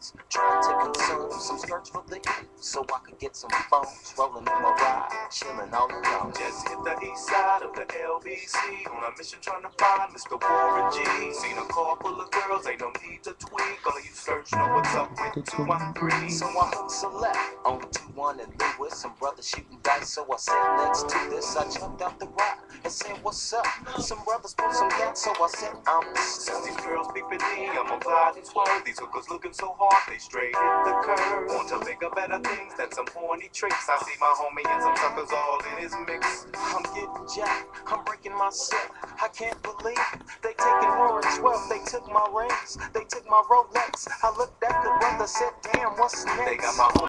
streets, trying to consume some skirts for the youth, so I could get some phones rolling in my ride, chilling all alone. Just hit the east side of the LBC on a mission trying to find Mr. Warren G. Seen a car full of girls, ain't no need to tweak. All of you search know what's up with 213. So I hooked select on 2-1 and Lewis, some brothers shooting dice, so I said, let's do this. I jumped out the rock and said, what's up? Some brothers pulled some gas, so I said, I'm Since these girls peeping me, I'm gonna glide and swerve. These hookers looking so hard, they straight hit the curve. Want to bigger, better things than some horny tricks. I see my homie and some suckers all in his mix. I'm getting jacked, I'm breaking myself. I can't believe it. They taking Warren's wealth, they took my rings, they took my Rolex. I looked at the brother, said, damn, what's next? They got my